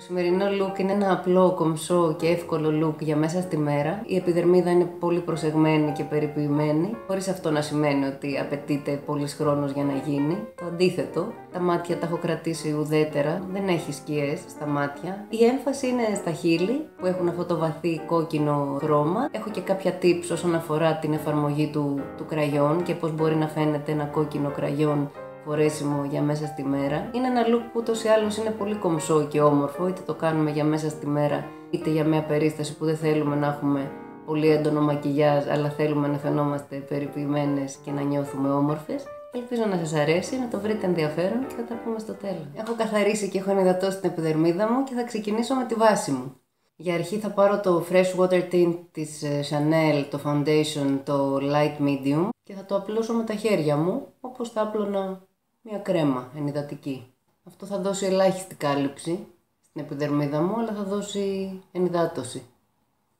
Το σημερινό look είναι ένα απλό, κομψό και εύκολο look για μέσα στη μέρα. Η επιδερμίδα είναι πολύ προσεγμένη και περιποιημένη, χωρίς αυτό να σημαίνει ότι απαιτείται πολύς χρόνος για να γίνει. Το αντίθετο, τα μάτια τα έχω κρατήσει ουδέτερα, δεν έχει σκιές στα μάτια. Η έμφαση είναι στα χείλη που έχουν αυτό το βαθύ κόκκινο χρώμα. Έχω και κάποια tips όσον αφορά την εφαρμογή του, του κραγιόν και πώς μπορεί να φαίνεται ένα κόκκινο κραγιόν φορέσιμο για μέσα στη μέρα. Είναι ένα look που ούτως ή άλλως είναι πολύ κομψό και όμορφο, είτε το κάνουμε για μέσα στη μέρα, είτε για μια περίσταση που δεν θέλουμε να έχουμε πολύ έντονο μακιγιάζ, αλλά θέλουμε να φαινόμαστε περιποιημένες και να νιώθουμε όμορφες. Ελπίζω να σας αρέσει, να το βρείτε ενδιαφέρον και θα τα πούμε στο τέλος. Έχω καθαρίσει και έχω ενυδατώσει την επιδερμίδα μου και θα ξεκινήσω με τη βάση μου. Για αρχή θα πάρω το Fresh Water Tint της ε, Chanel, το Foundation, το Light Medium και θα το απλώσω με τα χέρια μου, όπως θα άπλωνα μια κρέμα ενυδατική. Αυτό θα δώσει ελάχιστη κάλυψη στην επιδερμίδα μου, αλλά θα δώσει ενυδάτωση.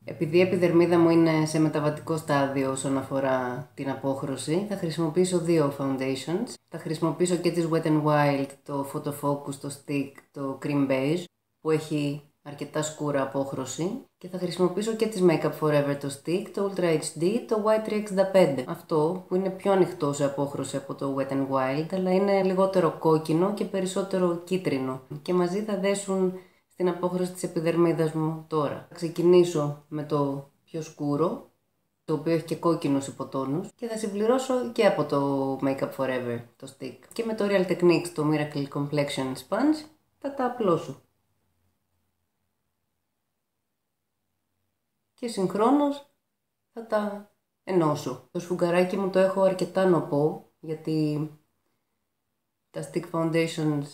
Επειδή η επιδερμίδα μου είναι σε μεταβατικό στάδιο όσον αφορά την απόχρωση, θα χρησιμοποιήσω δύο foundations. Θα χρησιμοποιήσω και τις Wet n Wild, το Photo Focus, το Stick, το Cream Beige, που έχει αρκετά σκούρα απόχρωση και θα χρησιμοποιήσω και τις Makeup Forever το Stick, το Ultra HD, το Y365. Αυτό που είναι πιο ανοιχτό σε απόχρωση από το Wet n Wild, αλλά είναι λιγότερο κόκκινο και περισσότερο κίτρινο. Και μαζί θα δέσουν στην απόχρωση της επιδερμίδας μου τώρα. Θα ξεκινήσω με το πιο σκούρο, το οποίο έχει και κόκκινους υποτόνους και θα συμπληρώσω και από το Makeup Forever το stick. Και με το Real Techniques το Miracle Complexion Sponge θα τα απλώσω. Και συγχρόνως θα τα ενώσω. Το σφουγγαράκι μου το έχω αρκετά νοπό γιατί τα stick foundations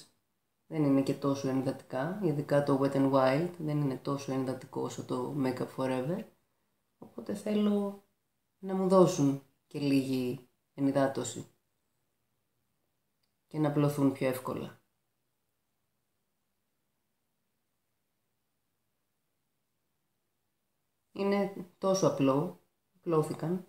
δεν είναι και τόσο ενδατικά, ειδικά το Wet n Wild δεν είναι τόσο ενδατικό όσο το Makeup Forever, οπότε θέλω να μου δώσουν και λίγη ενυδάτωση και να απλωθούν πιο εύκολα. Είναι τόσο απλό, απλώθηκαν.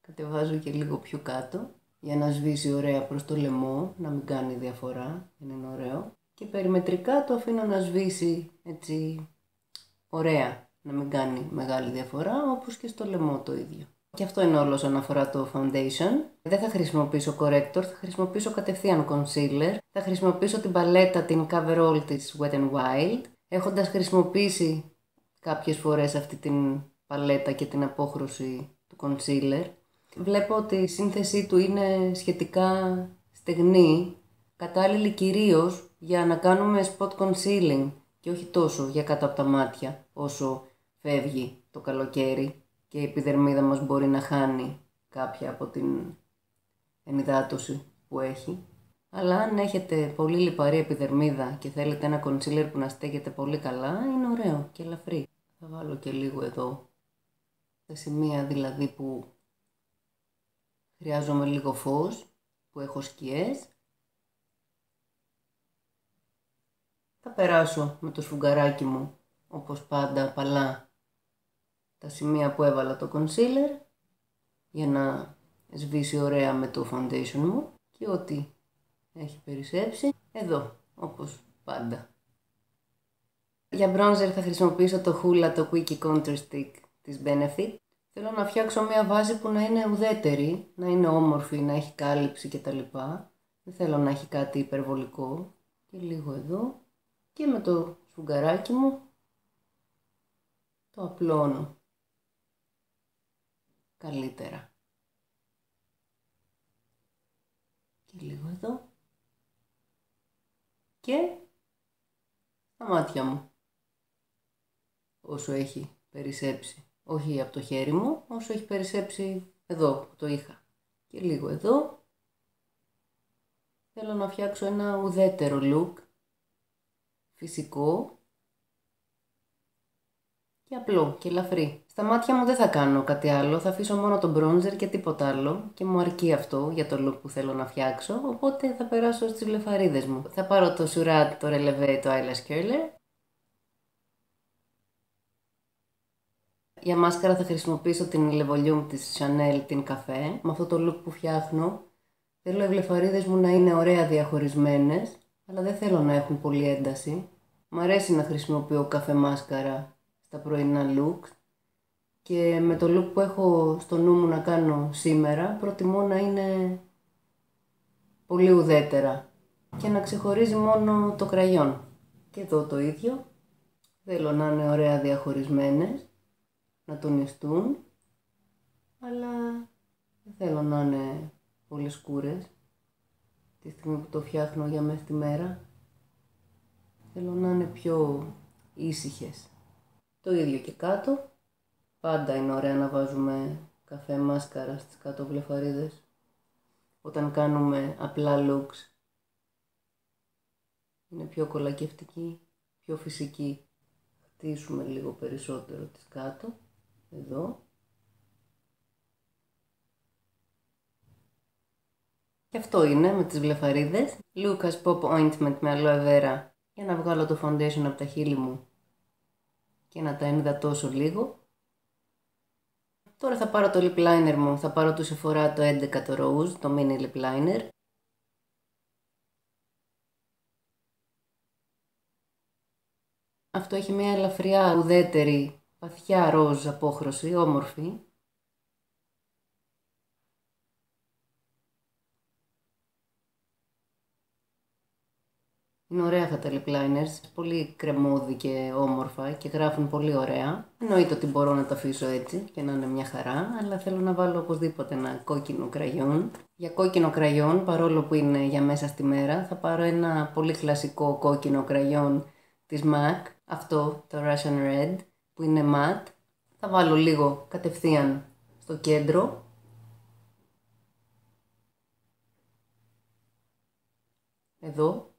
Κατεβάζω και λίγο πιο κάτω για να σβήσει ωραία προς το λαιμό, να μην κάνει διαφορά, δεν είναι ωραίο. Και περιμετρικά το αφήνω να σβήσει έτσι ωραία, να μην κάνει μεγάλη διαφορά, όπως και στο λαιμό το ίδιο. Και αυτό είναι όλο όσον αφορά το foundation. Δεν θα χρησιμοποιήσω corrector, θα χρησιμοποιήσω κατευθείαν concealer. Θα χρησιμοποιήσω την παλέτα, την coverall της Wet n Wild. Έχοντας χρησιμοποιήσει κάποιες φορές αυτή την παλέτα και την απόχρωση του concealer. Βλέπω ότι η σύνθεσή του είναι σχετικά στεγνή, κατάλληλη κυρίως για να κάνουμε spot concealing και όχι τόσο για κάτω από τα μάτια όσο φεύγει το καλοκαίρι και η επιδερμίδα μας μπορεί να χάνει κάποια από την ενυδάτωση που έχει. Αλλά αν έχετε πολύ λιπαρή επιδερμίδα και θέλετε ένα concealer που να στέκεται πολύ καλά, είναι ωραίο και ελαφρύ. Θα βάλω και λίγο εδώ, τα σημεία δηλαδή που χρειάζομαι λίγο φως, που έχω σκιές. Θα περάσω με το σφουγγαράκι μου, όπως πάντα παλά, τα σημεία που έβαλα το concealer, για να σβήσει ωραία με το foundation μου και ό,τι έχει περισσέψει εδώ, όπως πάντα. Για bronzer θα χρησιμοποιήσω το Hoola το Quickie Contour Stick της Benefit. Θέλω να φτιάξω μια βάση που να είναι ουδέτερη, να είναι όμορφη, να έχει κάλυψη κτλ. Δεν θέλω να έχει κάτι υπερβολικό. Και λίγο εδώ. Και με το σφουγγαράκι μου το απλώνω καλύτερα. Και λίγο εδώ. Και τα μάτια μου όσο έχει περισσέψει. Όχι από το χέρι μου, όσο έχει περισσέψει εδώ που το είχα. Και λίγο εδώ. Θέλω να φτιάξω ένα ουδέτερο look, φυσικό και απλό και ελαφρύ. Στα μάτια μου δεν θα κάνω κάτι άλλο, θα αφήσω μόνο το bronzer και τίποτα άλλο και μου αρκεί αυτό για το look που θέλω να φτιάξω, οπότε θα περάσω στις λεφαρίδες μου. Θα πάρω το Surat, το Relevé, το Eyelash Curler Για μάσκαρα θα χρησιμοποιήσω την Le Volume της Chanel, την καφέ. Με αυτό το look που φτιάχνω, θέλω οι βλεφαρίδες μου να είναι ωραία διαχωρισμένες, αλλά δεν θέλω να έχουν πολύ ένταση. Μ' αρέσει να χρησιμοποιώ καφέ μάσκαρα στα πρωινά looks και με το look που έχω στο νου μου να κάνω σήμερα προτιμώ να είναι πολύ ουδέτερα και να ξεχωρίζει μόνο το κραγιόν. Και εδώ το ίδιο. Θέλω να είναι ωραία διαχωρισμένες, να τονιστούν, αλλά δεν θέλω να είναι πολύ σκούρες τη στιγμή που το φτιάχνω για μέσα στη μέρα. Θέλω να είναι πιο ήσυχες. Το ίδιο και κάτω. Πάντα είναι ωραία να βάζουμε καφέ μάσκαρα στις κάτω βλεφαρίδες. Όταν κάνουμε απλά looks. Είναι πιο κολακευτική, πιο φυσική. Χτίσουμε λίγο περισσότερο τις κάτω. Εδώ. Και αυτό είναι με τις βλεφαρίδες. Lucas Pop Ointment με aloe vera για να βγάλω το foundation από τα χείλη μου και να τα ενυδατώσω λίγο. Τώρα θα πάρω το lip liner μου, θα πάρω του Sephora το 11 το rose, το mini lip liner. Αυτό έχει μια ελαφριά ουδέτερη, παθιά ροζ απόχρωση, όμορφη. Είναι ωραία αυτά τα lip liners, πολύ κρεμόδι και όμορφα και γράφουν πολύ ωραία. Εννοείται ότι μπορώ να τα αφήσω έτσι και να είναι μια χαρά, αλλά θέλω να βάλω οπωσδήποτε ένα κόκκινο κραγιόν. Για κόκκινο κραγιόν, παρόλο που είναι για μέσα στη μέρα, θα πάρω ένα πολύ κλασικό κόκκινο κραγιόν της MAC, αυτό το Russian Red, που είναι matte. Θα βάλω λίγο κατευθείαν στο κέντρο εδώ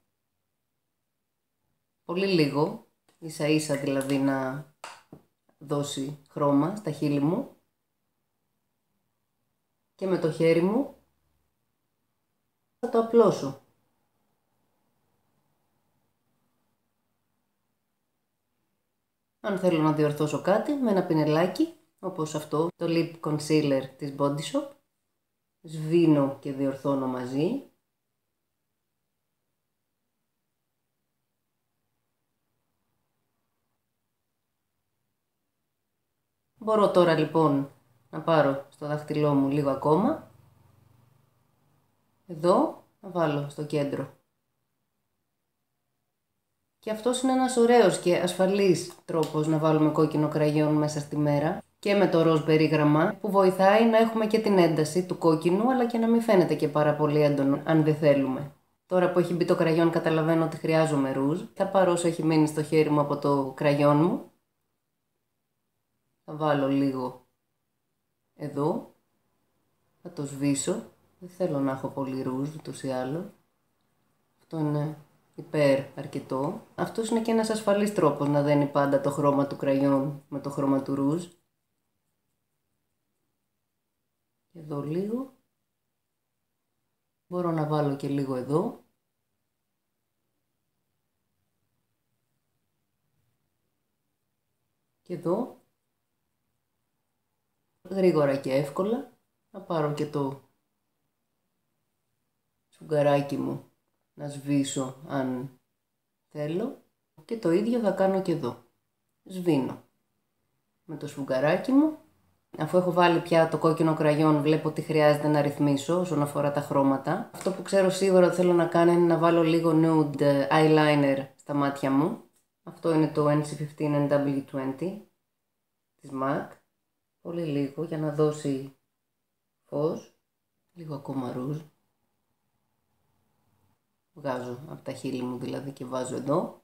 πολύ λίγο, ίσα ίσα δηλαδή να δώσει χρώμα στα χείλη μου και με το χέρι μου θα το απλώσω. Αν θέλω να διορθώσω κάτι με ένα πινελάκι, όπως αυτό, το Lip Concealer της Body Shop, σβήνω και διορθώνω μαζί Μπορώ τώρα λοιπόν να πάρω στο δάχτυλό μου λίγο ακόμα. Εδώ να βάλω στο κέντρο. Και αυτός είναι ένας ωραίος και ασφαλής τρόπος να βάλουμε κόκκινο κραγιόν μέσα στη μέρα και με το ροζ περίγραμμα που βοηθάει να έχουμε και την ένταση του κόκκινου αλλά και να μην φαίνεται και πάρα πολύ έντονο αν δεν θέλουμε. Τώρα που έχει μπει το κραγιόν καταλαβαίνω ότι χρειάζομαι ρούζ. Θα πάρω όσο έχει μείνει στο χέρι μου από το κραγιόν μου θα βάλω λίγο εδώ. Θα το σβήσω. Δεν θέλω να έχω πολύ ρούζ, ούτως ή άλλο. Αυτό είναι υπέρ αρκετό. Αυτός είναι και ένας ασφαλής τρόπος να δένει πάντα το χρώμα του κραγιόν με το χρώμα του ρούζ. Εδώ λίγο. Μπορώ να βάλω και λίγο εδώ. Και εδώ γρήγορα και εύκολα. Να πάρω και το σουγκαράκι μου να σβήσω αν θέλω και το ίδιο θα κάνω και εδώ. Σβήνω με το σφουγγαράκι μου. Αφού έχω βάλει πια το κόκκινο κραγιόν βλέπω ότι χρειάζεται να ρυθμίσω όσον αφορά τα χρώματα. Αυτό που ξέρω σίγουρα ότι θέλω να κάνω είναι να βάλω λίγο nude eyeliner στα μάτια μου. Αυτό είναι το NC15 NW20 της MAC πολύ λίγο για να δώσει φως, λίγο ακόμα ρούζ. Βγάζω από τα χείλη μου δηλαδή και βάζω εδώ.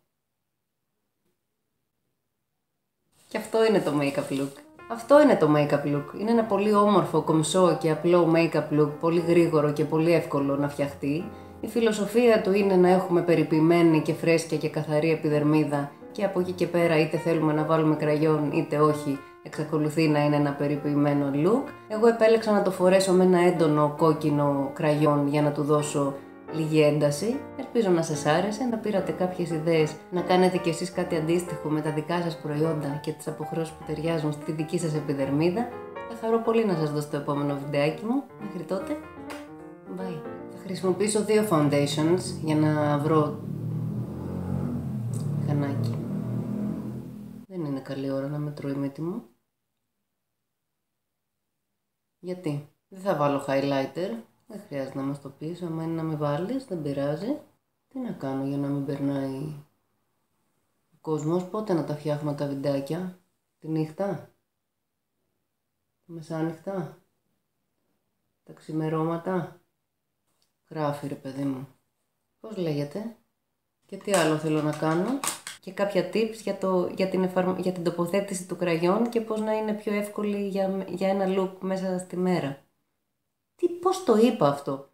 Και αυτό είναι το make-up look. Αυτό είναι το make-up look. Είναι ένα πολύ όμορφο, κομψό και απλό make-up look, πολύ γρήγορο και πολύ εύκολο να φτιαχτεί. Η φιλοσοφία του είναι να έχουμε περιποιημένη και φρέσκια και καθαρή επιδερμίδα και από εκεί και πέρα είτε θέλουμε να βάλουμε κραγιόν είτε όχι εξακολουθεί να είναι ένα περιποιημένο look. Εγώ επέλεξα να το φορέσω με ένα έντονο κόκκινο κραγιόν για να του δώσω λίγη ένταση. Ελπίζω να σας άρεσε, να πήρατε κάποιες ιδέες, να κάνετε κι εσείς κάτι αντίστοιχο με τα δικά σας προϊόντα και τις αποχρώσεις που ταιριάζουν στη δική σας επιδερμίδα. Θα χαρώ πολύ να σας δώσω το επόμενο βιντεάκι μου. Μέχρι τότε, bye. Θα χρησιμοποιήσω δύο foundations για να βρω μηχανάκι. Δεν είναι καλή ώρα να μετρώ η μύτη μου. Γιατί; Δεν θα βάλω highlighter. Δεν χρειάζεται να μας το πεις. Αν είναι να με βάλεις, δεν πειράζει. Τι να κάνω για να μην περνάει ο κόσμος; Πότε να τα φτιάχνουμε τα βιντεάκια; Τη νύχτα; Τα μεσάνυχτα; Τα ξημερώματα; Γράφει ρε παιδί μου. Πώς λέγεται; Και τι άλλο θέλω να κάνω; Και κάποια tips για, το, για, την, για την τοποθέτηση του κραγιόν και πώς να είναι πιο εύκολη για, για ένα look μέσα στη μέρα. Τι, πώς το είπα αυτό;